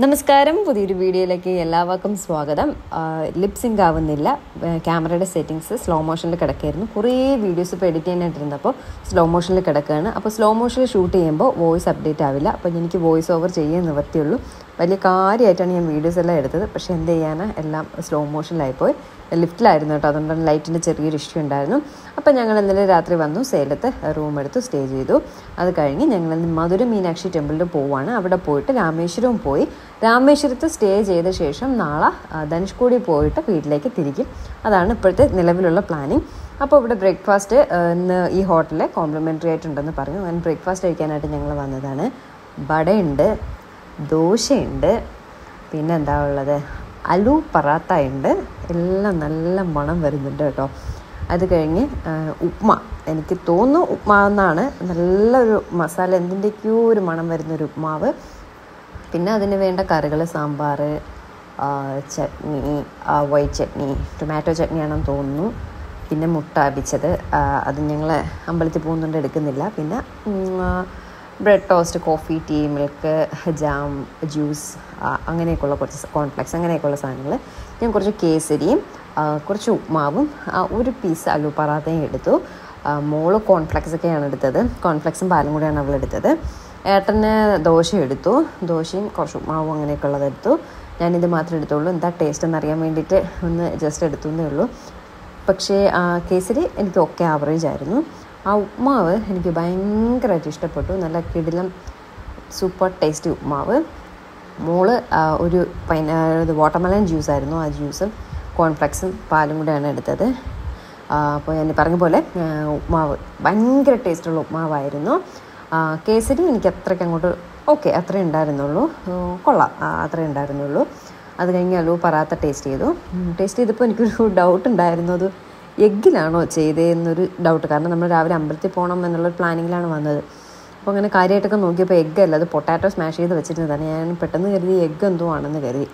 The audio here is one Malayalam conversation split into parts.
നമസ്കാരം. പുതിയൊരു വീഡിയോയിലേക്ക് എല്ലാവർക്കും സ്വാഗതം. ലിപ് സിങ്ക് ആവുന്നില്ല. ക്യാമറയുടെ സെറ്റിങ്സ് സ്ലോ മോഷനിൽ കിടക്കായിരുന്നു. കുറേ വീഡിയോസ് ഇപ്പോൾ എഡിറ്റ് ചെയ്യാനായിട്ടിരുന്നപ്പോൾ സ്ലോ മോഷനിൽ കിടക്കുകയാണ്. അപ്പോൾ സ്ലോ മോഷനിൽ ഷൂട്ട് ചെയ്യുമ്പോൾ വോയിസ് അപ്ഡേറ്റ് ആവില്ല. അപ്പോൾ എനിക്ക് വോയിസ് ഓവർ ചെയ്യാൻ നിവർത്തിയുള്ളൂ വലിയ കാര്യമായിട്ടാണ് ഞാൻ വീഡിയോസ് എല്ലാം എടുത്തത്. പക്ഷേ എന്ത് ചെയ്യാനാ? എല്ലാം സ്ലോ മോഷനിലായിപ്പോയി ലിഫ്റ്റിലായിരുന്നു കേട്ടോ. അതുകൊണ്ടാണ് ലൈറ്റിന്റെ ചെറിയൊരു ഇഷ്യൂ ഉണ്ടായിരുന്നു. അപ്പോൾ ഞങ്ങൾ ഇന്നലെ രാത്രി വന്നു. സേലത്ത് റൂം എടുത്ത് സ്റ്റേ ചെയ്തു. അത് കഴിഞ്ഞ് ഞങ്ങൾ മധുര മീനാക്ഷി ടെമ്പിളിൽ പോവാണ്. അവിടെ പോയിട്ട് രാമേശ്വരവും പോയി. രാമേശ്വരത്ത് സ്റ്റേ ചെയ്ത ശേഷം നാളെ ധനുഷ്കോടി പോയിട്ട് വീട്ടിലേക്ക് തിരിക്കും. അതാണ് ഇപ്പോഴത്തെ നിലവിലുള്ള പ്ലാനിങ് അപ്പോൾ ഇവിടെ ബ്രേക്ക്ഫാസ്റ്റ് ഇന്ന് ഈ ഹോട്ടലിൽ കോംപ്ലിമെന്ററി ആയിട്ടുണ്ടെന്ന് പറഞ്ഞു. അങ്ങനെ ബ്രേക്ക്ഫാസ്റ്റ് കഴിക്കാനായിട്ട് ഞങ്ങൾ വന്നതാണ്. വടയുണ്ട്. ദോശയുണ്ട്. പിന്നെ എന്താ ഉള്ളത്? അലു പറാത്ത ഉണ്ട് എല്ലാം നല്ല മണം വരുന്നുണ്ട് കേട്ടോ. അത് കഴിഞ്ഞ് ഉപ്മ. എനിക്ക് തോന്നുന്നു ഉപ്മാവെന്നാണ് നല്ലൊരു മസാല എന്തിന്റെയൊക്കെയോ ഒരു മണം വരുന്നൊരു ഉപ്മാവ്. പിന്നെ അതിന് വേണ്ട കറികൾ സാമ്പാർ ചട്നി വൈറ്റ് ചട്നി ടൊമാറ്റോ ചട്നിയാണെന്ന് തോന്നുന്നു. പിന്നെ മുട്ട അപിച്ചത് അത് ഞങ്ങൾ അമ്പലത്തിൽ പോകുന്നുണ്ട് എടുക്കുന്നില്ല. പിന്നെ bread toast coffee tea milk jam juice അങ്ങനെയൊക്കെയുള്ള കുറച്ച് കോൺഫ്ലെക്സ് അങ്ങനെയൊക്കെയുള്ള സാധനങ്ങൾ ഞാൻ കുറച്ച് കേസരിയും കുറച്ച് ഉപ്മാവും ഒരു പീസ് അലു പറാത്തയും എടുത്തു. മോൾ കോൺഫ്ലെക്സ് ഒക്കെയാണ് എടുത്തത്. കോൺഫ്ലെക്സും പാലും കൂടിയാണ് അവൾ എടുത്തത്. ഏട്ടന് ദോശ എടുത്തു. ദോശയും കുറച്ച് ഉപ്മാവും അങ്ങനെയൊക്കെ ഉള്ളത് എടുത്തു. ഞാനിത് മാത്രമേ എടുത്തുള്ളൂ. എന്താ ടേസ്റ്റ് എന്നറിയാൻ വേണ്ടിയിട്ട് ഒന്ന് ജസ്റ്റ് എടുത്തു എന്നേ ഉള്ളൂ. പക്ഷേ കേസരി എനിക്ക് ഒക്കെ ആവറേജ് ആയിരുന്നു. ആ ഉപ്മാവ് എനിക്ക് ഭയങ്കരമായിട്ട് ഇഷ്ടപ്പെട്ടു. നല്ല കിടിലം സൂപ്പർ ടേസ്റ്റി ഉപ്മാവ്. മോൾ ഒരു പൈന ഇത് ജ്യൂസ് ആയിരുന്നു ആ ജ്യൂസും കോൺഫ്ലെക്സും പാലും കൂടെയാണ് എടുത്തത്. അപ്പോൾ ഞാൻ പറഞ്ഞ പോലെ ഉപ്മാവ് ഭയങ്കര ടേസ്റ്റുള്ള ഉപ്മാവായിരുന്നു. കേസരി എനിക്ക് അത്രയ്ക്ക് അങ്ങോട്ട് ഓക്കെ അത്രേ ഉണ്ടായിരുന്നുള്ളൂ. കൊള്ളാം അത്രേ ഉണ്ടായിരുന്നുള്ളൂ. അത് കഴിഞ്ഞ് അലു പറാത്ത ടേസ്റ്റ് ചെയ്തു. ടേസ്റ്റ് ചെയ്തപ്പോൾ എനിക്കൊരു ഡൗട്ട് ഉണ്ടായിരുന്നു. അത് എഗ്ഗിലാണോ ചെയ്തതെന്നൊരു ഡൗട്ട് കാരണം നമ്മൾ രാവിലെ അമ്പലത്തിൽ പോകണം എന്നുള്ളൊരു പ്ലാനിങ്ങിലാണ് വന്നത്. അപ്പോൾ അങ്ങനെ കാര്യമായിട്ടൊക്കെ നോക്കിയപ്പോൾ എഗ്ഗ് അല്ല അത് പൊട്ടാറ്റോ സ്മാഷ് ചെയ്ത് വെച്ചിരുന്നതാണ് ഞാൻ പെട്ടെന്ന് കരുതി എഗ്ഗ് എന്തോ ആണെന്ന് കരുതി.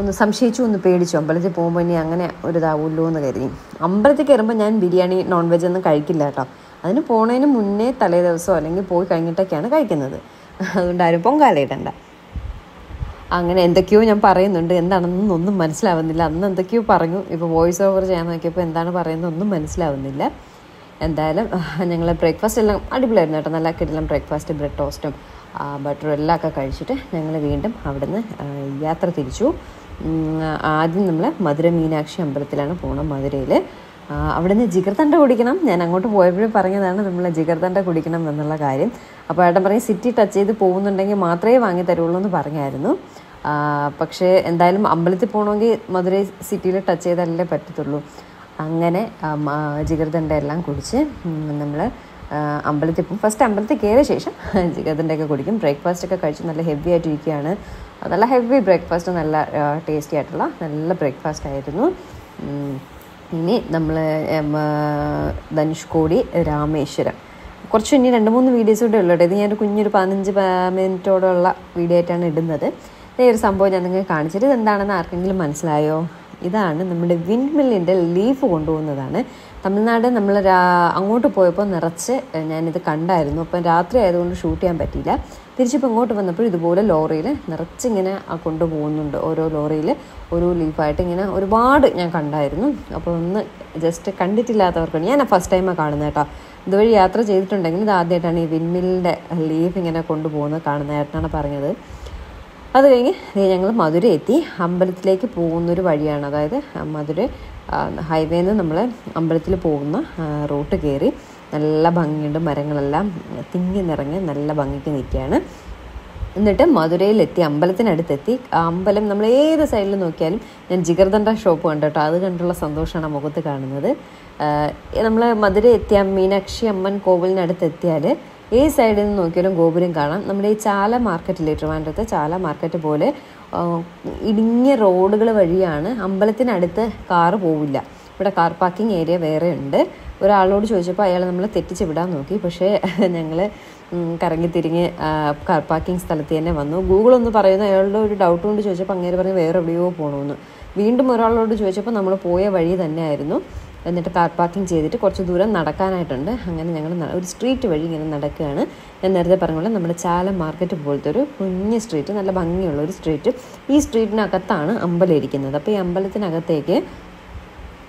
ഒന്ന് സംശയിച്ചു ഒന്ന് പേടിച്ചു. അമ്പലത്തിൽ പോകുമ്പോൾ ഇനി അങ്ങനെ ഒരു ഇതാവുമല്ലോ എന്ന് കരുതി. അമ്പലത്തിൽ കയറുമ്പോൾ ഞാൻ ബിരിയാണി നോൺ വെജ് ഒന്നും കഴിക്കില്ല കേട്ടോ. അതിന് പോണതിന് മുന്നേ തലേ ദിവസമോ അല്ലെങ്കിൽ പോയി കഴിഞ്ഞിട്ടൊക്കെയാണ് കഴിക്കുന്നത്. അതുകൊണ്ട് ആരും പൊങ്കാലയിടണ്ട അങ്ങനെ എന്തൊക്കെയോ ഞാൻ പറയുന്നുണ്ട്. എന്താണെന്നൊന്നും ഒന്നും മനസ്സിലാവുന്നില്ല. അന്ന് എന്തൊക്കെയോ പറഞ്ഞു. ഇപ്പോൾ വോയിസ് ഓവർ ചെയ്യാൻ നോക്കിയപ്പോൾ എന്താണ് പറയുന്നതൊന്നും മനസ്സിലാവുന്നില്ല. എന്തായാലും ഞങ്ങൾ ബ്രേക്ക്ഫാസ്റ്റ് എല്ലാം അടിപൊളിയായിരുന്നു കേട്ടോ. നല്ല കിടിലം ബ്രേക്ക്ഫാസ്റ്റ് ബ്രെഡ് ടോസ്റ്റും ബട്ടറും എല്ലാം ഒക്കെ കഴിച്ചിട്ട് ഞങ്ങൾ വീണ്ടും അവിടുന്ന് യാത്ര തിരിച്ചു. ആദ്യം നമ്മൾ മധുര മീനാക്ഷി അമ്പലത്തിലാണ് പോകണം മധുരയിൽ അവിടുന്ന് ജിഗർതണ്ട കുടിക്കണം. ഞാൻ അങ്ങോട്ട് പോയപ്പോഴും പറഞ്ഞതാണ് നമ്മൾ ജിഗർതണ്ട കുടിക്കണം എന്നുള്ള കാര്യം. അപ്പോൾ ഏട്ടൻ പറയും സിറ്റി ടച്ച് ചെയ്ത് പോകുന്നുണ്ടെങ്കിൽ മാത്രമേ വാങ്ങി തരുള്ളൂ എന്ന് പറഞ്ഞായിരുന്നു. പക്ഷേ എന്തായാലും അമ്പലത്തിൽ പോകണമെങ്കിൽ മധുരൈ സിറ്റിയിൽ ടച്ച് ചെയ്താലല്ലേ പറ്റത്തുള്ളൂ. അങ്ങനെ ജിഗർദണ്ട എല്ലാം കുടിച്ച് നമ്മൾ അമ്പലത്തിൽ പോകും. ഫസ്റ്റ് അമ്പലത്തിൽ കയറിയ ശേഷം ജിഗർദണ്ടയൊക്കെ കുടിക്കും. ബ്രേക്ക്ഫാസ്റ്റ് ഒക്കെ കഴിച്ച് നല്ല ഹെവി ആയിട്ട് ആയിട്ടിരിക്കുകയാണ് നല്ല ഹെവി ബ്രേക്ക്ഫാസ്റ്റ് നല്ല ടേസ്റ്റി ആയിട്ടുള്ള നല്ല ബ്രേക്ക്ഫാസ്റ്റ് ആയിരുന്നു. ഇനി നമ്മൾ ധനുഷ്കോടി രാമേശ്വരം. കുറച്ച് ഇനി രണ്ട് മൂന്ന് വീഡിയോസ് കൂടെ ഉള്ളൂ ഇത് ഞാനൊരു കുഞ്ഞൊരു പതിനഞ്ച് മിനിറ്റോടുള്ള വീഡിയോ ആയിട്ടാണ് ഇടുന്നത്. ഈ ഒരു സംഭവം ഞാൻ നിങ്ങൾക്ക് കാണിച്ചിട്ട് ഇത് എന്താണെന്ന് ആർക്കെങ്കിലും മനസ്സിലായോ? ഇതാണ് നമ്മുടെ വിൻഡ് മില്ലിന്റെ ലീഫ് കൊണ്ടുപോകുന്നതാണ്. തമിഴ്നാട് നമ്മൾ അങ്ങോട്ട് പോയപ്പോൾ നിറച്ച് ഞാനിത് കണ്ടായിരുന്നു. അപ്പം രാത്രി ആയതുകൊണ്ട് ഷൂട്ട് ചെയ്യാൻ പറ്റിയില്ല. തിരിച്ചിപ്പോൾ ഇങ്ങോട്ട് വന്നപ്പോൾ ഇതുപോലെ ലോറിയിൽ നിറച്ചിങ്ങനെ കൊണ്ടുപോകുന്നുണ്ട് ഓരോ ലോറിയിൽ ഓരോ ലീഫായിട്ട് ഇങ്ങനെ ഒരുപാട് ഞാൻ കണ്ടായിരുന്നു. അപ്പോൾ ഒന്ന് ജസ്റ്റ് കണ്ടിട്ടില്ലാത്തവർക്കാണ്. ഞാൻ ഫസ്റ്റ് ടൈമാണ് കാണുന്നത് കേട്ടോ. ഇതുവഴി യാത്ര ചെയ്തിട്ടുണ്ടെങ്കിൽ ഇത് ആദ്യമായിട്ടാണ് ഈ വിൻമില്ലിന്റെ ലീഫ് ഇങ്ങനെ കൊണ്ടുപോകുന്നത് കാണുന്നതായിട്ടാണ് പറഞ്ഞത്. അത് കഴിഞ്ഞ് ഞങ്ങൾ മധുര എത്തി അമ്പലത്തിലേക്ക് പോകുന്നൊരു വഴിയാണ്. അതായത് മധുര ഹൈവേയിൽ നിന്ന് നമ്മൾ അമ്പലത്തിൽ പോകുന്ന റോട്ട് കയറി നല്ല ഭംഗിയുണ്ട് മരങ്ങളെല്ലാം തിങ്ങി നിറഞ്ഞ് നല്ല ഭംഗിക്ക് നിൽക്കുകയാണ്. എന്നിട്ട് മധുരയിലെത്തി അമ്പലത്തിനടുത്തെത്തി. അമ്പലം നമ്മൾ ഏത് സൈഡിൽ നോക്കിയാലും ഞാൻ ജിഗർദണ്ഡ ഷോപ്പ് കണ്ടു കേട്ടോ. അത് കണ്ടുള്ള സന്തോഷമാണ് മുഖത്ത് കാണുന്നത്. നമ്മൾ മധുര എത്തിയ മീനാക്ഷി അമ്മൻ കോവിലിനടുത്ത് എത്തിയാൽ ഏത് സൈഡിൽ നിന്ന് നോക്കിയാലും ഗോപുരം കാണാം. നമ്മുടെ ഈ ചാല മാർക്കറ്റിലെ ട്രിവാൻഡ്രത്തെ ചാല മാർക്കറ്റ് പോലെ ഇടുങ്ങിയ റോഡുകൾ വഴിയാണ് അമ്പലത്തിനടുത്ത് കാറ് പോവില്ല. ഇവിടെ കാർ പാർക്കിംഗ് ഏരിയ വേറെ ഉണ്ട്. ഒരാളോട് ചോദിച്ചപ്പോൾ അയാൾ നമ്മൾ തെറ്റിച്ച് വിടാൻ നോക്കി. പക്ഷേ ഞങ്ങൾ കറങ്ങി തിരിഞ്ഞ് കാർ പാർക്കിംഗ് സ്ഥലത്ത് തന്നെ വന്നു. ഗൂഗിൾ ഒന്ന് പറയുന്നു അയാളുടെ ഒരു ഡൗട്ട് കൊണ്ട് ചോദിച്ചപ്പോൾ അങ്ങേര് പറഞ്ഞ് വേറെ എവിടെയോ പോകണമെന്ന് വീണ്ടും ഒരാളോട് ചോദിച്ചപ്പോൾ നമ്മൾ പോയ വഴി തന്നെയായിരുന്നു. എന്നിട്ട് കാർ പാർക്കിംഗ് ചെയ്തിട്ട് കുറച്ച് ദൂരം നടക്കാനായിട്ടുണ്ട്. അങ്ങനെ ഞങ്ങൾ ഒരു സ്ട്രീറ്റ് വഴി ഇങ്ങനെ നടക്കുകയാണ്. ഞാൻ നേരത്തെ പറഞ്ഞ പോലെ നമ്മുടെ ചാല മാർക്കറ്റ് പോലത്തെ ഒരു കുഞ്ഞ് സ്ട്രീറ്റ് നല്ല ഭംഗിയുള്ള ഒരു സ്ട്രീറ്റ്. ഈ സ്ട്രീറ്റിനകത്താണ് അമ്പലം ഇരിക്കുന്നത്. അപ്പോൾ ഈ അമ്പലത്തിനകത്തേക്ക്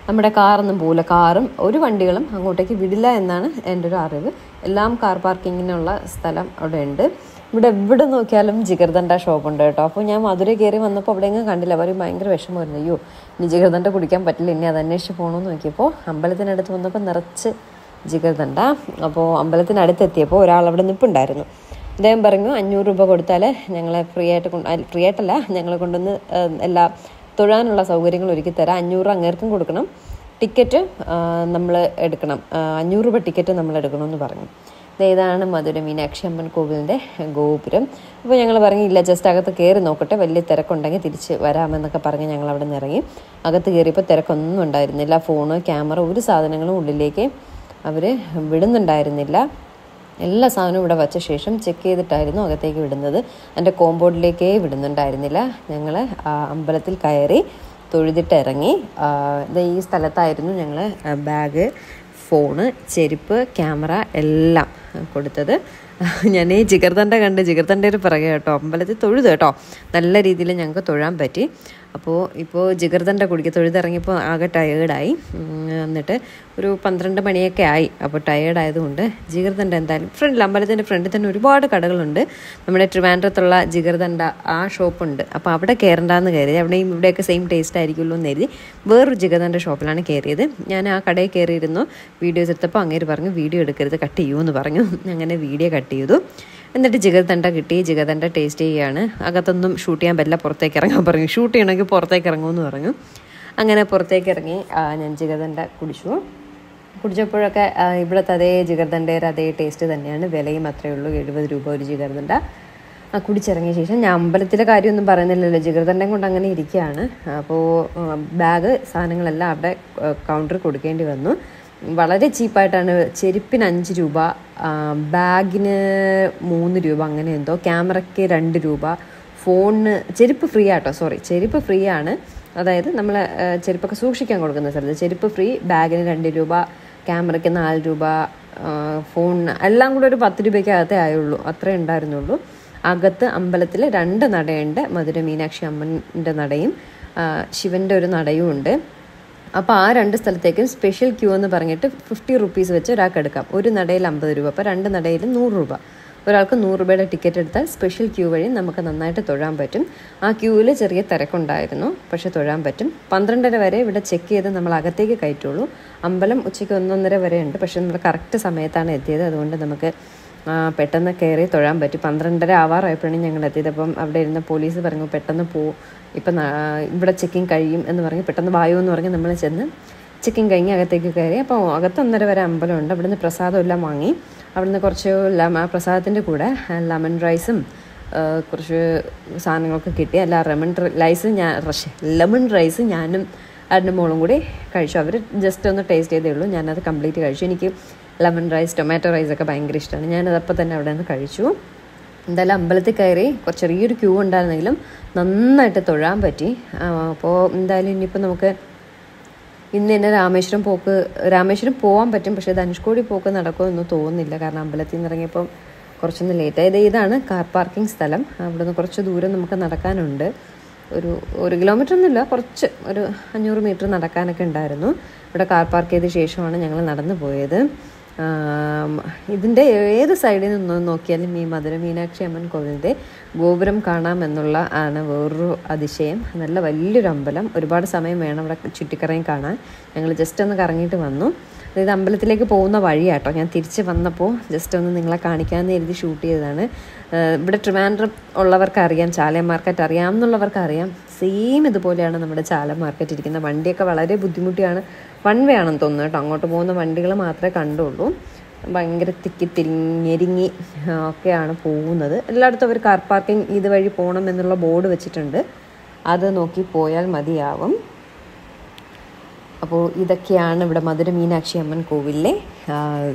നമ്മുടെ കാറൊന്നും പോകില്ല കാറും ഒരു വണ്ടികളും അങ്ങോട്ടേക്ക് വിടില്ല എന്നാണ് എന്റെ ഒരു അറിവ്. എല്ലാം കാർ പാർക്കിങ്ങിനുള്ള സ്ഥലം അവിടെ ഉണ്ട് ഇവിടെ എവിടെ നോക്കിയാലും ജിഗർദണ്ട ഷോപ്പ് ഉണ്ട് കേട്ടോ. അപ്പോൾ ഞാൻ മധുര കയറി വന്നപ്പോൾ അവിടെ എങ്ങും കണ്ടില്ല. അവർ ഭയങ്കര വിഷമമായിരുന്നു അയ്യോ ഇനി ജിഗർദണ്ട കുടിക്കാൻ പറ്റില്ല. ഇനി അത് അന്വേഷിച്ച് പോകണമെന്ന് നോക്കിയപ്പോൾ അമ്പലത്തിനടുത്ത് വന്നപ്പോൾ നിറച്ച് ജിഗർദണ്ട അപ്പോൾ അമ്പലത്തിനടുത്ത് എത്തിയപ്പോൾ ഒരാൾ അവിടെ നിൽപ്പുണ്ടായിരുന്നു അദ്ദേഹം പറഞ്ഞു അഞ്ഞൂറ് രൂപ കൊടുത്താൽ ഞങ്ങളെ ഫ്രീ ആയിട്ട് കൊണ്ട് ഫ്രീ ആയിട്ടല്ല ഞങ്ങളെ കൊണ്ടുവന്ന് എല്ലാ തൊഴാനുള്ള സൗകര്യങ്ങൾ ഒരുക്കി തരാം. അഞ്ഞൂറ് അങ്ങേർക്കും കൊടുക്കണം. ടിക്കറ്റ് നമ്മൾ എടുക്കണം. അഞ്ഞൂറ് രൂപ ടിക്കറ്റ് നമ്മൾ എടുക്കണമെന്ന് പറഞ്ഞു. ഇതാണ് മധുര മീനാക്ഷി അമ്മൻ കോവിലിന്റെ ഗോപുരം. അപ്പോൾ ഞങ്ങൾ പറഞ്ഞു ഇല്ല ജസ്റ്റ് അകത്ത് കയറി നോക്കട്ടെ വലിയ തിരക്കുണ്ടെങ്കിൽ തിരിച്ച് വരാമെന്നൊക്കെ പറഞ്ഞ് ഞങ്ങൾ അവിടെ നിന്ന് ഇറങ്ങി അകത്ത് കയറിയപ്പോൾ തിരക്കൊന്നും ഉണ്ടായിരുന്നില്ല. ഫോണ് ക്യാമറ ഒരു സാധനങ്ങളും ഉള്ളിലേക്ക് അവർ വിടുന്നുണ്ടായിരുന്നില്ല. എല്ലാ സാധനവും ഇവിടെ വച്ച ശേഷം ചെക്ക് ചെയ്തിട്ടായിരുന്നു അകത്തേക്ക് വിടുന്നത്. എന്റെ കോമ്പൗണ്ടിലേക്കേ വിടുന്നുണ്ടായിരുന്നില്ല. ഞങ്ങൾ അമ്പലത്തിൽ കയറി തൊഴുതിട്ടിറങ്ങി ദേ ഈ സ്ഥലത്തായിരുന്നു ഞങ്ങൾ ബാഗ് ഫോണ് ചെരുപ്പ് ക്യാമറ എല്ലാം കൊടുത്തത്. ഞാൻ ഈ ജിഗർദണ്ട കണ്ട് ജിഗർദണ്ടയിൽ പിറകെ കേട്ടോ അമ്പലത്തിൽ തൊഴുത് കേട്ടോ. നല്ല രീതിയിൽ ഞങ്ങൾക്ക് തൊഴാൻ പറ്റി. അപ്പോൾ ഇപ്പോൾ ജിഗർദണ്ട കുടിക്കുക തൊഴുതിറങ്ങിയപ്പോൾ ആകെ ടയേർഡായി എന്നിട്ട് ഒരു പന്ത്രണ്ട് മണിയൊക്കെ ആയി. അപ്പോൾ ടയേർഡായതുകൊണ്ട് ജിഗർദണ്ട എന്തായാലും ഫ്രണ്ടിൽ അമ്പലത്തിന്റെ ഫ്രണ്ടിൽ തന്നെ ഒരുപാട് കടകളുണ്ട്. നമ്മുടെ ട്രിവാൻഡ്രത്തുള്ള ജിഗർദണ്ട ആ ഷോപ്പുണ്ട്. അപ്പോൾ അവിടെ കയറണ്ടെന്ന് കയറി അവിടെയും ഇവിടെയൊക്കെ സെയിം ടേസ്റ്റ് ആയിരിക്കുമല്ലോ എന്ന് കരുതി വേറൊരു ജിഗർദണ്ട ഷോപ്പിലാണ് കയറിയത് ഞാൻ ആ കടയിൽ കയറിയിരുന്നു വീഡിയോസ് എടുത്തപ്പോൾ അങ്ങേര് പറഞ്ഞു വീഡിയോ എടുക്കരുത് കട്ട് ചെയ്യൂ എന്ന് പറഞ്ഞു. അങ്ങനെ വീഡിയോ കട്ട് ചെയ്തു. എന്നിട്ട് ജിഗർദണ്ട കിട്ടി ജിഗർദണ്ട ടേസ്റ്റ് ചെയ്യുകയാണ് അകത്തൊന്നും ഷൂട്ട് ചെയ്യാൻ പറ്റില്ല പുറത്തേക്ക് ഇറങ്ങാൻ പറഞ്ഞു. ഷൂട്ട് ചെയ്യണമെങ്കിൽ പുറത്തേക്ക് ഇറങ്ങുമെന്ന് പറഞ്ഞു. അങ്ങനെ പുറത്തേക്ക് ഇറങ്ങി ഞാൻ ജിഗർദണ്ട കുടിച്ചു. കുടിച്ചപ്പോഴൊക്കെ ഇവിടുത്തെ അതേ ജിഗർദണ്ടയുടെ അതേ ടേസ്റ്റ് തന്നെയാണ്. വിലയും അത്രയേ ഉള്ളൂ എഴുപത് രൂപ ഒരു ജിഗർദണ്ട ആ കുടിച്ചിറങ്ങിയ ശേഷം ഞാൻ അമ്പലത്തിലെ കാര്യമൊന്നും പറയുന്നില്ലല്ലോ. ജിഗർദണ്ഡം കൊണ്ട് അങ്ങനെ ഇരിക്കുകയാണ്. അപ്പോൾ ബാഗ് സാധനങ്ങളെല്ലാം അവിടെ കൗണ്ടറിൽ കൊടുക്കേണ്ടി വന്നു. വളരെ ചീപ്പായിട്ടാണ്. ചെരുപ്പിന് അഞ്ച് രൂപ ബാഗിന് മൂന്ന് രൂപ അങ്ങനെ എന്തോ ക്യാമറയ്ക്ക് രണ്ട് രൂപ ഫോണിന് ചെരുപ്പ് ഫ്രീ ആട്ടോ സോറി ചെരുപ്പ് ഫ്രീ ആണ്. അതായത് നമ്മൾ ചെരുപ്പൊക്കെ സൂക്ഷിക്കാൻ കൊടുക്കുന്ന സ്ഥലത്ത് ചെരുപ്പ് ഫ്രീ ബാഗിന് രണ്ട് രൂപ ക്യാമറയ്ക്ക് നാല് രൂപ ഫോണിന് എല്ലാം കൂടെ ഒരു പത്ത് രൂപയ്ക്കകത്തേ ആയുള്ളൂ അത്രേ ഉണ്ടായിരുന്നുള്ളൂ. അകത്ത് അമ്പലത്തിൽ രണ്ട് നടയുണ്ട് മധുര മീനാക്ഷി അമ്മന്റെ നടയും ശിവന്റെ ഒരു നടയും ഉണ്ട്. അപ്പോൾ ആ രണ്ട് സ്ഥലത്തേക്കും സ്പെഷ്യൽ ക്യൂ എന്ന് പറഞ്ഞിട്ട് ഫിഫ്റ്റി റുപ്പീസ് വെച്ച് ഒരാൾക്ക് എടുക്കാം. ഒരു നടയിൽ അമ്പത് രൂപ. അപ്പോൾ രണ്ട് നടയിൽ നൂറ് രൂപ. ഒരാൾക്ക് നൂറ് രൂപയുടെ ടിക്കറ്റ് എടുത്താൽ സ്പെഷ്യൽ ക്യൂ വഴി നമുക്ക് നന്നായിട്ട് തൊഴാൻ പറ്റും. ആ ക്യൂവിൽ ചെറിയ തിരക്കുണ്ടായിരുന്നു. പക്ഷെ തൊഴാൻ പറ്റും. പന്ത്രണ്ടര വരെ ഇവിടെ ചെക്ക് ചെയ്ത് നമ്മൾ അകത്തേക്ക് കയറ്റുള്ളൂ. അമ്പലം ഉച്ചയ്ക്ക് ഒന്നൊന്നര വരെ ഉണ്ട്. പക്ഷേ നമ്മൾ കറക്റ്റ് സമയത്താണ് എത്തിയത്. അതുകൊണ്ട് നമുക്ക് പെട്ടെന്ന് കയറി തൊഴാൻ പറ്റും. പന്ത്രണ്ടര ആവാറായപ്പോഴാണ് ഞങ്ങൾ എത്തിയത്. അപ്പം അവിടെ ഇരുന്ന പോലീസ് പറഞ്ഞു പെട്ടെന്ന് പോ ഇപ്പം ഇവിടെ ചെക്കിങ് കഴിയും എന്ന് പറഞ്ഞ് പെട്ടെന്ന് വായു എന്ന് പറഞ്ഞ് നമ്മൾ ചെന്ന് ചെക്കിങ് കഴിഞ്ഞ് അകത്തേക്ക് കയറി. അപ്പോൾ അകത്ത് ഒന്നര വരെ അമ്പലമുണ്ട്. അവിടുന്ന് പ്രസാദം എല്ലാം വാങ്ങി. അവിടുന്ന് കുറച്ച് ലമ പ്രസാദത്തിന്റെ കൂടെ ലെമൺ റൈസും കുറച്ച് സാധനങ്ങളൊക്കെ കിട്ടി. അല്ല ലെമൺ റൈസ് ഞാൻ റഷ് ലെമൺ റൈസ് ഞാനും അതിന്റെ മോളും കൂടി കഴിച്ചു. അവർ ജസ്റ്റ് ഒന്ന് ടേസ്റ്റ് ചെയ്തേ ഉള്ളൂ. ഞാനത് കംപ്ലീറ്റ് കഴിച്ചു. എനിക്ക് ലെമൺ റൈസ് ടൊമാറ്റോ റൈസൊക്കെ ഭയങ്കര ഇഷ്ടമാണ്. ഞാനത് അപ്പോൾ തന്നെ അവിടെ നിന്ന് കഴിച്ചു. എന്തായാലും അമ്പലത്തിൽ കയറി കുറച്ച് ചെറിയൊരു ക്യൂ ഉണ്ടായിരുന്നെങ്കിലും നന്നായിട്ട് തൊഴാൻ പറ്റി. അപ്പോൾ എന്തായാലും ഇനിയിപ്പോൾ നമുക്ക് ഇന്ന് തന്നെ രാമേശ്വരം പോക്ക് രാമേശ്വരം പോകാൻ പറ്റും. പക്ഷേ ധനുഷ്കോടി പോക്ക് നടക്കുമെന്ന് തോന്നുന്നില്ല. കാരണം അമ്പലത്തിൽ നിന്ന് ഇറങ്ങിയപ്പം കുറച്ചൊന്ന് ലേറ്റ് ആയത് ഇതാണ് കാർ പാർക്കിംഗ് സ്ഥലം. അവിടെ നിന്ന് കുറച്ച് ദൂരം നമുക്ക് നടക്കാനുണ്ട്. ഒരു ഒരു കിലോമീറ്റർ ഒന്നുമില്ല. കുറച്ച് ഒരു അഞ്ഞൂറ് മീറ്റർ നടക്കാനൊക്കെ ഉണ്ടായിരുന്നു. ഇവിടെ കാർ പാർക്ക് ചെയ്ത ശേഷമാണ് ഞങ്ങൾ നടന്നു പോയത്. ഇതിന്റെ ഏത് സൈഡിൽ നിന്ന് നോക്കിയാലും ഈ മധുര മീനാക്ഷി അമ്മൻ കോവിലിന്റെ ഗോപുരം കാണാമെന്നുള്ള ആണ് വേറൊരു അതിശയം. നല്ല വലിയൊരു അമ്പലം. ഒരുപാട് സമയം വേണം അവിടെ ചുറ്റിക്കറയും കാണാൻ. ഞങ്ങൾ ജസ്റ്റ് ഒന്ന് കറങ്ങിയിട്ട് വന്നു. അതായത് അമ്പലത്തിലേക്ക് പോകുന്ന വഴിയാട്ടോ. ഞാൻ തിരിച്ച് വന്നപ്പോൾ ജസ്റ്റ് ഒന്ന് നിങ്ങളെ കാണിക്കാമെന്ന് എഴുതി ഷൂട്ട് ചെയ്തതാണ്. ഇവിടെ ട്രിവാൻഡ്രം ഉള്ളവർക്ക് അറിയാം ചാല മാർക്കറ്റ് അറിയാം എന്നുള്ളവർക്ക് അറിയാം. സെയിം ഇതുപോലെയാണ് നമ്മുടെ ചാല മാർക്കറ്റ് ഇരിക്കുന്നത്. വണ്ടിയൊക്കെ വളരെ ബുദ്ധിമുട്ടിയാണ്. വൺ വേ ആണെന്ന് തോന്നുന്നു കേട്ടോ. അങ്ങോട്ട് പോകുന്ന വണ്ടികൾ മാത്രമേ കണ്ടുള്ളൂ. ഭയങ്കര തിക്കി തിരിഞ്ഞെരിങ്ങി ഒക്കെയാണ് പോകുന്നത്. എല്ലായിടത്തും അവർ കാർ പാർക്കിംഗ് ഇതുവഴി പോകണം എന്നുള്ള ബോർഡ് വെച്ചിട്ടുണ്ട്. അത് നോക്കി പോയാൽ മതിയാവും. അപ്പോൾ ഇതൊക്കെയാണ് ഇവിടെ മധുര മീനാക്ഷി അമ്മൻ കോവിലിലെ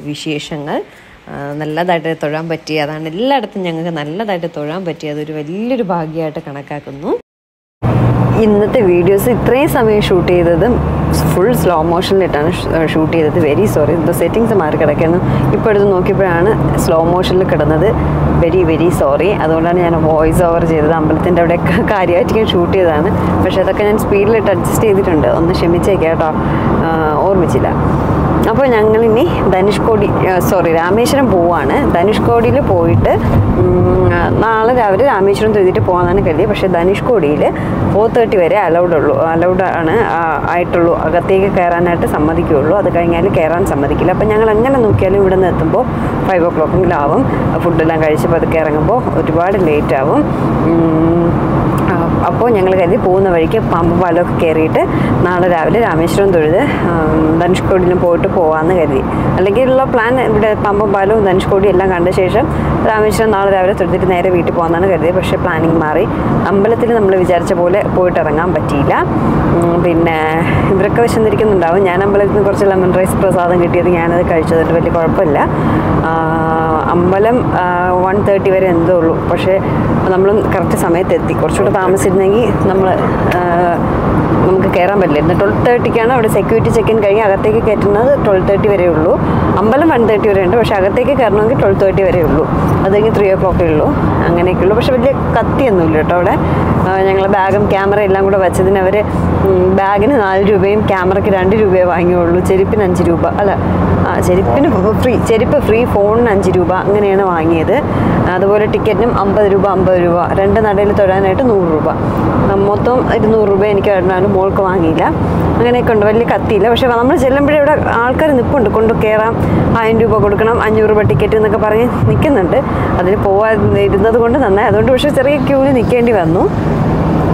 വിശേഷങ്ങൾ. നല്ലതായിട്ട് തൊഴാൻ പറ്റി. അതാണ് എല്ലായിടത്തും ഞങ്ങൾക്ക് നല്ലതായിട്ട് തൊഴാൻ പറ്റി. അതൊരു വലിയൊരു ഭാഗ്യമായിട്ട് കണക്കാക്കുന്നു. ഇന്നത്തെ വീഡിയോസ് ഇത്രയും സമയം ഷൂട്ട് ചെയ്തതും ഫുൾ സ്ലോ മോഷനിലിട്ടാണ് ഷൂട്ട് ചെയ്തത്. വെരി സോറി എന്തോ സെറ്റിങ്സ് മാറി കിടക്കുന്നു. ഇപ്പോൾ എടുത്ത് നോക്കിയപ്പോഴാണ് സ്ലോ മോഷനിൽ കിടന്നത്. വെരി വെരി സോറി അതുകൊണ്ടാണ് ഞാൻ വോയിസ് ഓവർ ചെയ്തത്. അമ്പലത്തിന്റെ അവിടെയൊക്കെ കാര്യമായിട്ട് ഞാൻ ഷൂട്ട് ചെയ്തതാണ്. പക്ഷേ അതൊക്കെ ഞാൻ സ്പീഡിലിട്ട് അഡ്ജസ്റ്റ് ചെയ്തിട്ടുണ്ട്. ഒന്ന് ക്ഷമിച്ചേക്കാം കേട്ടോ. ഓർമ്മിച്ചില്ല. അപ്പോൾ ഞങ്ങളിനി ധനുഷ്കോടി സോറി രാമേശ്വരം പോവാണ്. ധനുഷ്കോടിയിൽ പോയിട്ട് നാളെ രാവിലെ രാമേശ്വരം തൊഴുതിട്ട് പോകാനാണ് കരുതി പക്ഷേ ധനുഷ്കോടിയിൽ ഫോർ തേർട്ടി വരെ അലൗഡ് ഉള്ളൂ. അലൗഡ് ആണ് ആയിട്ടുള്ളൂ. അകത്തേക്ക് കയറാനായിട്ട് സമ്മതിക്കുകയുള്ളൂ. അത് കഴിഞ്ഞാൽ കയറാൻ സമ്മതിക്കില്ല. അപ്പോൾ ഞങ്ങൾ എങ്ങനെ നോക്കിയാലും ഇവിടെ നിന്ന് എത്തുമ്പോൾ ഫൈവ് ഓ ക്ലോക്കെങ്കിലും ആവും ഫുഡെല്ലാം കഴിച്ച് പതുക്കെ ഇറങ്ങുമ്പോൾ ഒരുപാട് ലേറ്റ് ആവും. അപ്പോൾ ഞങ്ങൾ കരുതി പോകുന്ന വഴിക്ക് പാമ്പ് പാലമൊക്കെ കയറിയിട്ട് നാളെ രാവിലെ രാമേശ്വരം തൊഴുത് ധനുഷ്കോടിയിലും പോയിട്ട് പോകാമെന്ന് കരുതി. അല്ലെങ്കിൽ ഉള്ള പ്ലാൻ ഇവിടെ പമ്പ പാലവും ധനുഷ്കോടി എല്ലാം കണ്ട ശേഷം രാമേശ്വരം നാളെ രാവിലെ തൊഴുതിട്ട് നേരെ വീട്ടിൽ പോകാമെന്നാണ് കരുതിയത് പക്ഷേ പ്ലാനിങ് മാറി. അമ്പലത്തിൽ നമ്മൾ വിചാരിച്ച പോലെ പോയിട്ട് ഇറങ്ങാൻ പറ്റിയില്ല. പിന്നെ ഇവരൊക്കെ വിശന്നിരിക്കുന്നുണ്ടാവും. ഞാൻ അമ്പലത്തിൽ നിന്ന് കുറച്ച് ലെമൺ റൈസ് പ്രസാദം കിട്ടിയത് ഞാനത് കഴിച്ചതുകൊണ്ട് വലിയ കുഴപ്പമില്ല. അമ്പലം വൺ തേർട്ടി വരെ എന്തോ ഉള്ളൂ. പക്ഷേ നമ്മളും കറക്റ്റ് സമയത്ത് എത്തി കുറച്ചുകൂടെ താമസിച്ചിരുന്നെങ്കിൽ നമ്മൾ നമുക്ക് കയറാൻ പറ്റില്ലായിരുന്നു ട്വൽവ് തേർട്ടിക്കാണ് അവിടെ സെക്യൂരിറ്റി ചെക്കിൻ കഴിഞ്ഞ് അകത്തേക്ക് കയറ്റുന്നത് ട്വൽവ് തേർട്ടി വരെ ഉള്ളൂ. അമ്പലം വൺ തേർട്ടി വരെ ഉണ്ട്. പക്ഷേ അകത്തേക്ക് കയറണമെങ്കിൽ ട്വൽവ് തേർട്ടി വരെ ഉള്ളൂ. അത് കഴിഞ്ഞ് ത്രീ ഓ ക്ലോക്കേ ഉള്ളൂ. അങ്ങനെയൊക്കെ ഉള്ളൂ. പക്ഷേ വലിയ കത്തിയൊന്നുമില്ല കേട്ടോ അവിടെ. ഞങ്ങൾ ബാഗും ക്യാമറ എല്ലാം കൂടെ വെച്ചതിന് അവർ ബാഗിന് നാല് രൂപയും ക്യാമറയ്ക്ക് രണ്ട് രൂപയെ വാങ്ങിയുള്ളൂ. ചെരുപ്പിന് അഞ്ച് രൂപ. അല്ല ആ ചെരുപ്പിന് ഫ്രീ ചെരുപ്പ് ഫ്രീ ഫോണിന് അഞ്ച് രൂപ അങ്ങനെയാണ് വാങ്ങിയത്. അതുപോലെ ടിക്കറ്റിനും അമ്പത് രൂപ അമ്പത് രൂപ. രണ്ട് നടയിൽ തൊഴാനായിട്ട് നൂറ് രൂപ. മൊത്തം ഇരുന്നൂറ് രൂപ എനിക്ക് ഇടാനും മോൾക്ക് വാങ്ങിയില്ല. അങ്ങനെയൊക്കെ ഉണ്ട്. വലിയ കത്തിയില്ല. പക്ഷേ നമ്മൾ ചെല്ലുമ്പോഴേ ഇവിടെ ആൾക്കാർ നിൽപ്പുണ്ട് കൊണ്ട് കയറാം ആയിരം രൂപ കൊടുക്കണം അഞ്ഞൂറ് രൂപ ടിക്കറ്റ് എന്നൊക്കെ പറഞ്ഞ് നിൽക്കുന്നുണ്ട്. അതിന് പോകാൻ ഇരുന്നത് കൊണ്ട് നന്നായി. അതുകൊണ്ട് പക്ഷേ ചെറിയ ക്യൂവിൽ നിൽക്കേണ്ടി വന്നു.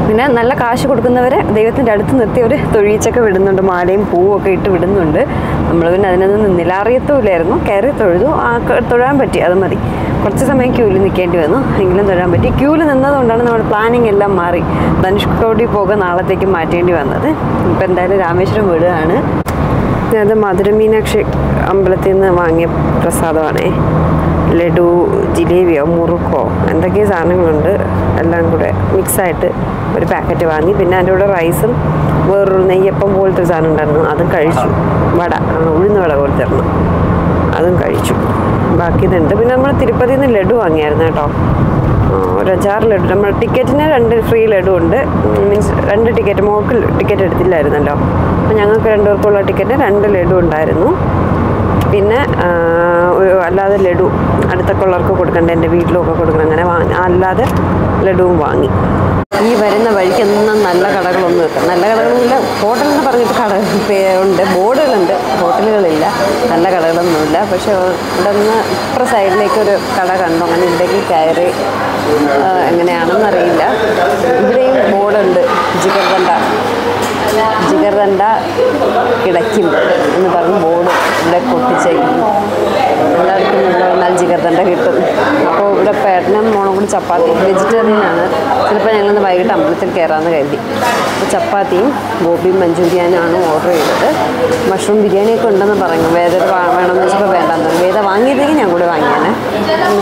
പിന്നെ നല്ല കാശ് കൊടുക്കുന്നവരെ ദൈവത്തിന്റെ അടുത്ത് നിർത്തി അവർ തൊഴിച്ചൊക്കെ വിടുന്നുണ്ട്. മാലയും പൂവും ഒക്കെ ഇട്ട് വിടുന്നുണ്ട്. നമ്മൾ പിന്നെ അതിനൊന്നും നിന്നില്ല കയറി തൊഴുതു. ആ തൊഴാൻ പറ്റി. അത് മതി. കുറച്ച് സമയം ക്യൂവിൽ നിൽക്കേണ്ടി വന്നു. എങ്കിലും തൊഴാൻ പറ്റി. ക്യൂവിൽ നിന്നതുകൊണ്ടാണ് നമ്മുടെ പ്ലാനിങ് എല്ലാം മാറി. ധനുഷ്കോടി പോക നാളത്തേക്ക് മാറ്റേണ്ടി വന്നത്. ഇപ്പം എന്തായാലും രാമേശ്വരം വിടുകയാണ്. അത് മധുര മീനാക്ഷി അമ്പലത്തിൽ നിന്ന് വാങ്ങിയ പ്രസാദമാണേ. ലഡു ജിലേബിയോ മുറുക്കോ എന്തൊക്കെ സാധനങ്ങളുണ്ട്. എല്ലാം കൂടെ മിക്സായിട്ട് ഒരു പാക്കറ്റ് വാങ്ങി. പിന്നെ അതിന്റെ കൂടെ റൈസും വേറൊരു നെയ്യപ്പം പോലത്തെ സാധനം ഉണ്ടായിരുന്നു. അതും കഴിച്ചു. വട ഉഴുന്ന വട പോലത്തെ അതും കഴിച്ചു. ബാക്കി ഇതുണ്ട് പിന്നെ നമ്മൾ തിരുപ്പതിയിൽ നിന്ന് ലഡു വാങ്ങിയായിരുന്നു കേട്ടോ. ഒരു അഞ്ചാറ് ലഡു. നമ്മൾ ടിക്കറ്റിന് രണ്ട് ഫ്രീ ലഡു ഉണ്ട്. മീൻസ് രണ്ട് ടിക്കറ്റ് മോൾക്ക് ടിക്കറ്റ് എടുത്തില്ലായിരുന്നല്ലോ. അപ്പം ഞങ്ങൾക്ക് രണ്ടുപേർക്കുള്ള ടിക്കറ്റ് രണ്ട് ലഡു ഉണ്ടായിരുന്നു. പിന്നെ ഒരു അല്ലാതെ ലഡു അടുത്തൊക്കെ ഉള്ളവർക്ക് കൊടുക്കണ്ട? എന്റെ വീട്ടിലൊക്കെ കൊടുക്കണം. അങ്ങനെ വാങ്ങി അല്ലാതെ ലഡുവും വാങ്ങി. ഈ വരുന്ന വഴിക്ക് എന്നും നല്ല കടകളൊന്നും ഇല്ല. നല്ല കടകളില്ല ഹോട്ടലെന്ന് പറഞ്ഞിട്ട് കട ഉണ്ട്. ബോർഡുകളുണ്ട്. ഹോട്ടലുകളില്ല. നല്ല കടകളൊന്നുമില്ല പക്ഷെ ഇവിടെ നിന്ന് ഇപ്പുറ സൈഡിലേക്ക് ഒരു കട കണ്ടു. അങ്ങനെ ഉണ്ടെങ്കിൽ കയറി എങ്ങനെയാണെന്നറിയില്ല. ഇവിടെയും ബോർഡുണ്ട്. ജിഗർദണ്ട ജിഗർദണ്ട കിടക്കും എന്ന് പറഞ്ഞ് ബോർഡ് ഇവിടെ പൊട്ടിച്ചേക്കും എല്ലാവർക്കും ഇവിടെ വന്നാൽ കിട്ടും. അപ്പോൾ ഇവിടെ പേട്ടനും മോളും കൂടി ചപ്പാത്തി വെജിറ്റേറിയനാണ്. ചിലപ്പോൾ ഞങ്ങളിന്ന് വൈകിട്ട് അമ്പലത്തിൽ കയറാമെന്ന് കരുതി. അപ്പോൾ ചപ്പാത്തിയും ഗോപിയും മഞ്ചൂരിയാനാണ് ഓർഡർ ചെയ്തത്. മഷ്റൂം ബിരിയാണിയൊക്കെ ഉണ്ടെന്ന് പറഞ്ഞു. വേദ വേണമെന്ന് വെച്ചപ്പോൾ വേണ്ടാന്ന് പറഞ്ഞു. വേദ വാങ്ങിയില്ലെങ്കിൽ ഞാൻ കൂടെ വാങ്ങിയാണ്.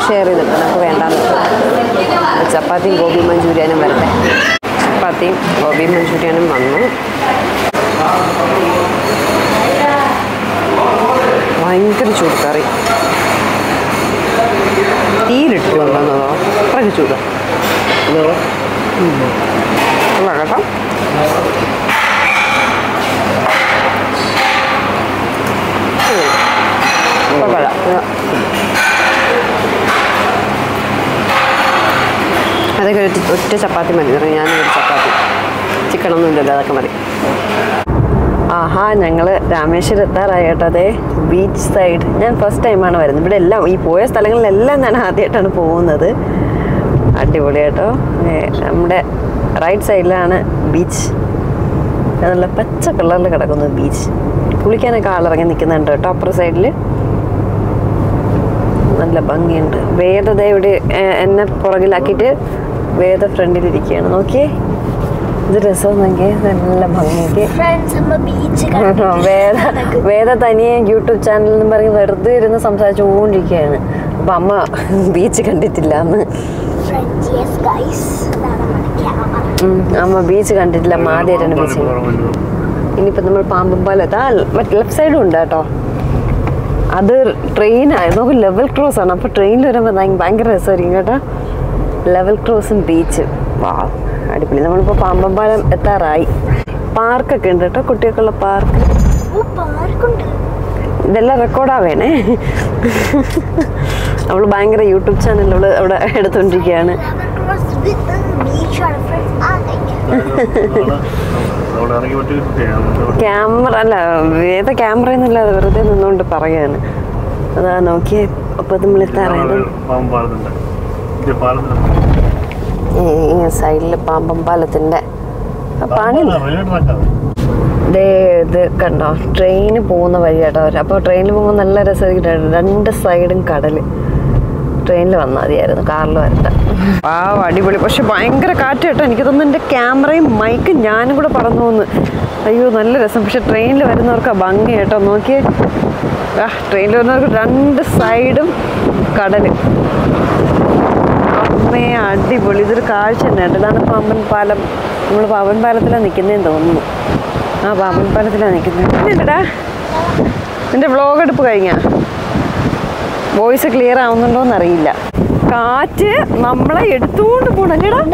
ഷെയർ ചെയ്തിട്ടുണ്ട് അപ്പോൾ വേണ്ടാന്ന് പറഞ്ഞു. ചപ്പാത്തിയും ഗോപി മഞ്ചൂരിയാനും വരട്ടെ. ചപ്പാത്തിയും ഗോപി മഞ്ചൂരിയാനും വന്നു. ഭയങ്കര ചൂട് കറി. തീയിലിട്ടിട്ട് കൊണ്ടുവന്നതോ. അത്രയ്ക്ക് ചൂട്. കേട്ടോ അതൊക്കെ ഒരു ഒറ്റ ചപ്പാത്തി മതി. ഞാനൊരു ചപ്പാത്തി. ചിക്കനൊന്നും ഇല്ലല്ലോ അതൊക്കെ മതി. ആഹാ ഞങ്ങൾ രാമേശ്വരം എത്താറായി കേട്ടോ. അതെ ബീച്ച് സൈഡ് ഞാൻ ഫസ്റ്റ് ടൈമാണ് വരുന്നത്. ഇവിടെ എല്ലാം ഈ പോയ സ്ഥലങ്ങളിലെല്ലാം ഞാൻ ആദ്യമായിട്ടാണ് പോകുന്നത്. അടിപൊളി കേട്ടോ. നമ്മുടെ റൈറ്റ് സൈഡിലാണ് ബീച്ച് നല്ല പച്ച കളറിൽ കിടക്കുന്നു ബീച്ച് കുളിക്കാനൊക്കെ ആളിറങ്ങി നിൽക്കുന്നുണ്ട് കേട്ടോ അപ്പുറ സൈഡിൽ നല്ല ഭംഗിയുണ്ട്. വേദത ഇവിടെ എന്നെ പുറകിലാക്കിയിട്ട് വേദ ഫ്രണ്ടിലിരിക്കുകയാണ് നോക്കിയേ. ഇത് നല്ല ഭംഗിക്ക്. അമ്മ ബീച്ച് വേദ വേദ തനിയെ യൂട്യൂബ് ചാനൽ നിന്ന് പറഞ്ഞ് വെറുതെ ഇരുന്ന് സംസാരിച്ചുകൊണ്ടിരിക്കുകയാണ് അപ്പൊ അമ്മ ബീച്ച് കണ്ടിട്ടില്ല എന്ന് അമ്മ ബീച്ച് കണ്ടിട്ടില്ല. അമ്മ ആദ്യമായിട്ടാണ് ബീച്ച് ഇനിയിപ്പോൾ നമ്മൾ പാമ്പമ്പാലം എത്താ മറ്റേ ലെഫ്റ്റ് സൈഡും ഉണ്ട് കേട്ടോ. അത് ട്രെയിനാണ് നമുക്ക് ലെവൽ ക്രോസ് ആണ്. അപ്പോൾ ട്രെയിനിൽ വരുമ്പോൾ ഭയങ്കര രസമായിരിക്കും കേട്ടോ. ലെവൽ ക്രോസും ബീച്ച് അടിപൊളി. നമ്മളിപ്പോൾ പാമ്പമ്പാലം എത്താറായി. പാർക്കൊക്കെ ഉണ്ട് കേട്ടോ കുട്ടികൾക്കുള്ള പാർക്ക്. ഇതെല്ലാം റെക്കോർഡാവേണേ അവൾ ഭയങ്കര യൂട്യൂബ് ചാനൽ അവിടെ എടുത്തോണ്ടിരിക്കുകയാണ് ക്യാമറ അല്ല ഏത ക്യാമറ എന്നല്ലാതെ വെറുതെ നിന്നുകൊണ്ട് പറയാണ്. അതാ നോക്കിയേ. അപ്പൊ നമ്മൾ എത്താറായത് പാലത്തുണ്ട് ഈ പാമ്പം പണി ദേ കണ്ടോ? ട്രെയിന് പോകുന്ന വഴി കേട്ടോ അപ്പോൾ ട്രെയിനിൽ പോകുമ്പോൾ നല്ല രസമായിരിക്കും. രണ്ട് സൈഡും കടൽ. ട്രെയിനിൽ വന്നാൽ മതിയായിരുന്നു. കാറിൽ വരട്ടെ. ആ അടിപൊളി. പക്ഷെ ഭയങ്കര കാറ്റ് കേട്ടോ. എനിക്ക് തോന്നുന്നു എന്റെ ക്യാമറയും മൈക്കും ഞാനും കൂടെ പറന്നു പോന്ന്. അയ്യോ നല്ല രസം. പക്ഷെ ട്രെയിനിൽ വരുന്നവർക്ക് ഭംഗി കേട്ടോ. നോക്കിയേ. ആ ട്രെയിനിൽ വരുന്നവർക്ക് രണ്ട് സൈഡും കടൽ. അമ്മേ അടിപൊളി. ഇതൊരു കാഴ്ച തന്നെ കേട്ടോ. ഇതാണ് പാമ്പൻ പാലം. നമ്മൾ പാമ്പൻ പാലത്തിലാണ് നിൽക്കുന്നതെന്ന് തോന്നുന്നു. ആ പാമ്പൻ പാലത്തിലാണ് നിൽക്കുന്നത് എന്നടാ നിന്റെ വ്ലോഗ് എടുപ്പ് കഴിഞ്ഞാ? വോയിസ് ക്ലിയർ ആവുന്നുണ്ടോന്ന് അറിയില്ല. കാറ്റ് നമ്മളെ എടുത്തുകൊണ്ട്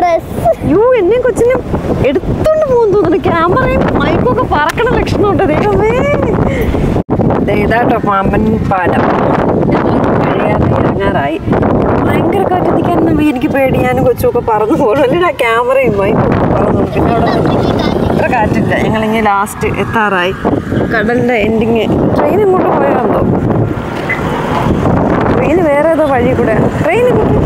ഡ്രസ് യു എന്നെയും കൊച്ചിനും എടുത്തുകൊണ്ട് പോകുന്നു തോന്നുന്നു. ക്യാമറയും മൈക്കും ഒക്കെ പറക്കണ ലക്ഷണമുണ്ട്. ദൈവമേ. ഇതാട്ടോ പാമ്പൻ പാലം. കഴിയാതെ ഇറങ്ങാറായി. ഭയങ്കര കാറ്റത്തിക്കാനൊന്നും എനിക്ക് പേടി. ഞാനും കൊച്ചുമൊക്കെ പറന്നു പോകും ആ ക്യാമറയും മൈക്കും ഒക്കെ പറന്നു പിന്നെ അവിടെ അത്ര കാറ്റില്ല. ഞങ്ങളിങ്ങനെ ലാസ്റ്റ് എത്താറായി. കടലിന്റെ എൻഡിങ് ട്രെയിൻ ഇങ്ങോട്ട് പോയാണ്ടോ ട്രെയിൻ വേറെ ഏതോ വഴി കൂടെ. ട്രെയിൻ ഇങ്ങോട്ട്.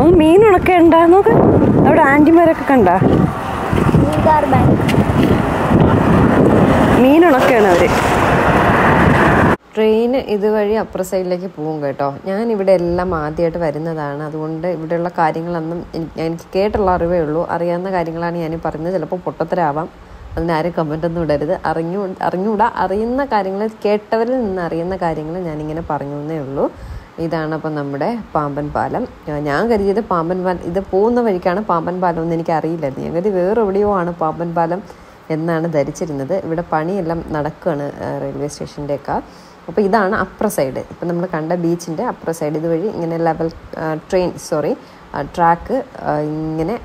ഓ മീനുണൊക്കെ ഉണ്ടാ നോക്ക്. അവിടെ ആന്റിമാരൊക്കെ കണ്ട? മീനുണക്കാണ് അവർ. ട്രെയിൻ ഇതുവഴി അപ്പുറ സൈഡിലേക്ക് പോകും കേട്ടോ. ഞാൻ ഇവിടെ എല്ലാം ആദ്യമായിട്ട് വരുന്നതാണ്. അതുകൊണ്ട് ഇവിടെയുള്ള കാര്യങ്ങളൊന്നും എനിക്ക് കേട്ടുള്ള അറിവേ ഉള്ളൂ. അറിയാവുന്ന കാര്യങ്ങളാണ് ഞാൻ പറയുന്നത്. ചിലപ്പോൾ പൊട്ടത്തരാവാം. അതിനാരും കമന്റ് ഒന്നും ഇടരുത്. അറിഞ്ഞു അറിഞ്ഞുകൂടാ അറിയുന്ന കാര്യങ്ങൾ കേട്ടവരിൽ നിന്ന് അറിയുന്ന കാര്യങ്ങൾ ഞാനിങ്ങനെ പറഞ്ഞു എന്നേ ഉള്ളൂ. ഇതാണ് അപ്പം നമ്മുടെ പാമ്പൻ പാലം. ഞാൻ കരുതിയത് പാമ്പൻ പാലം ഇത് പോകുന്ന വഴിക്കാണ് പാമ്പൻ പാലം എന്ന് എനിക്ക് അറിയില്ലായിരുന്നു. ഞാൻ കരുതി വേറെ എവിടെയോ ആണ് പാമ്പൻ പാലം എന്നാണ് ധരിച്ചിരുന്നത്. ഇവിടെ പണിയെല്ലാം നടക്കുകയാണ് റെയിൽവേ സ്റ്റേഷന്റെയൊക്കെ അപ്പോൾ ഇതാണ് അപ്പുറ സൈഡ് ഇപ്പം നമ്മൾ കണ്ട ബീച്ചിന്റെ അപ്പുറ സൈഡ് ഇതുവഴി ഇങ്ങനെ ലെവൽ ട്രെയിൻ സോറി ട്രാക്ക് ഇങ്ങനെ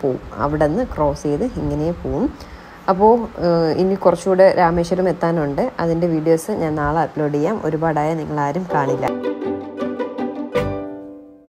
പോവും. അവിടെ നിന്ന് ക്രോസ് ചെയ്ത് ഇങ്ങനെ പോവും. അപ്പോൾ ഇനി കുറച്ചുകൂടെ രാമേശ്വരം എത്താനുണ്ട്. അതിന്റെ വീഡിയോസ് ഞാൻ നാളെ അപ്ലോഡ് ചെയ്യാം. ഒരുപാടായ നിങ്ങളാരും കാണില്ല.